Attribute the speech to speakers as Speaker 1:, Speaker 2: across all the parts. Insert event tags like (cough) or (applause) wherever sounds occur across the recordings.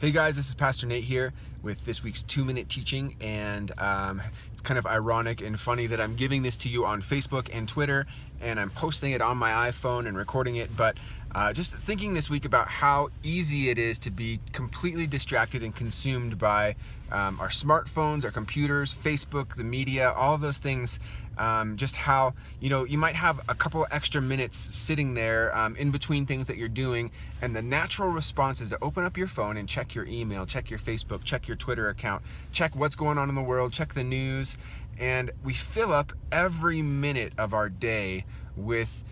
Speaker 1: Hey guys, this is Pastor Nate here with this week's two minute teaching, and um, it's kind of ironic and funny that I'm giving this to you on Facebook and Twitter, and I'm posting it on my iPhone and recording it. But uh, just thinking this week about how easy it is to be completely distracted and consumed by um, our smartphones, our computers, Facebook, the media, all those things. Um, just how you know you might have a couple extra minutes sitting there um, in between things that you're doing, and the natural response is to open up your phone and check your email, check your Facebook, check your Twitter account, check what's going on in the world, check the news, and we fill up every minute of our day with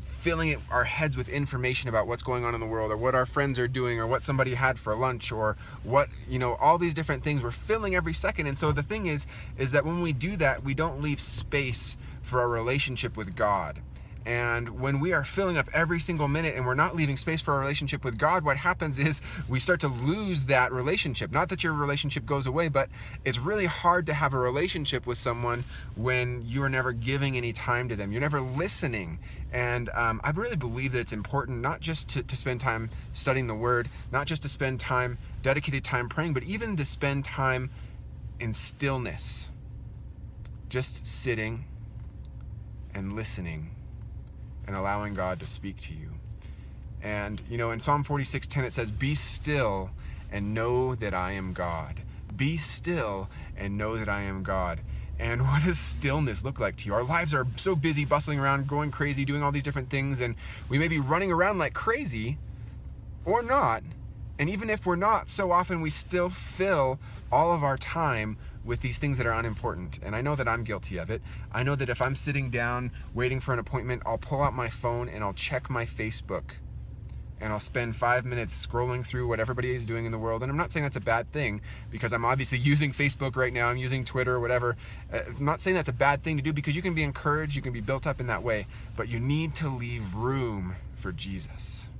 Speaker 1: filling our heads with information about what's going on in the world or what our friends are doing or what somebody had for lunch or what you know all these different things. We're filling every second. And so the thing is is that when we do that we don't leave space for a relationship with god and when we are filling up every single minute and we're not leaving space for our relationship with God, what happens is we start to lose that relationship. Not that your relationship goes away, but it's really hard to have a relationship with someone when you're never giving any time to them. You're never listening. And um, I really believe that it's important not just to, to spend time studying the Word, not just to spend time, dedicated time praying, but even to spend time in stillness. Just sitting and listening and allowing God to speak to you. And, you know, in Psalm 46 10, it says, Be still and know that I am God. Be still and know that I am God. And (laughs) what does stillness look like to you? Our lives are so busy, bustling around, going crazy, doing all these different things, and we may be running around like crazy or not. And even if we're not, so often we still fill all of our time with these things that are unimportant. And I know that I'm guilty of it. I know that if I'm sitting down waiting for an appointment, I'll pull out my phone and I'll check my Facebook. And I'll spend five minutes scrolling through what everybody is doing in the world. And I'm not saying that's a bad thing because I'm obviously using Facebook right now. I'm using Twitter or whatever. Uh, I'm not saying that's a bad thing to do because you can be encouraged, you can be built up in that way. But you need to leave room for Jesus.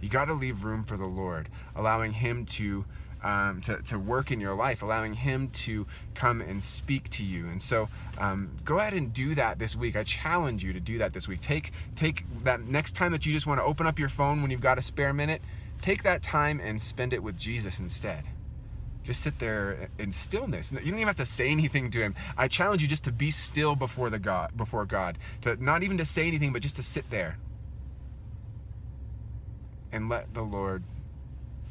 Speaker 1: You got to leave room for the Lord, allowing Him to um, to, to work in your life, allowing Him to come and speak to you. And so um, go ahead and do that this week. I challenge you to do that this week. Take, take that next time that you just want to open up your phone when you've got a spare minute, take that time and spend it with Jesus instead. Just sit there in stillness. You don't even have to say anything to him. I challenge you just to be still before the God, before God. To not even to say anything, but just to sit there and let the Lord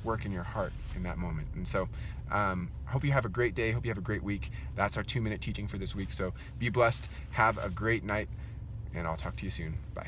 Speaker 1: work in your heart in that moment. And so, um, hope you have a great day. Hope you have a great week. That's our two minute teaching for this week. So, be blessed. Have a great night. And I'll talk to you soon. Bye.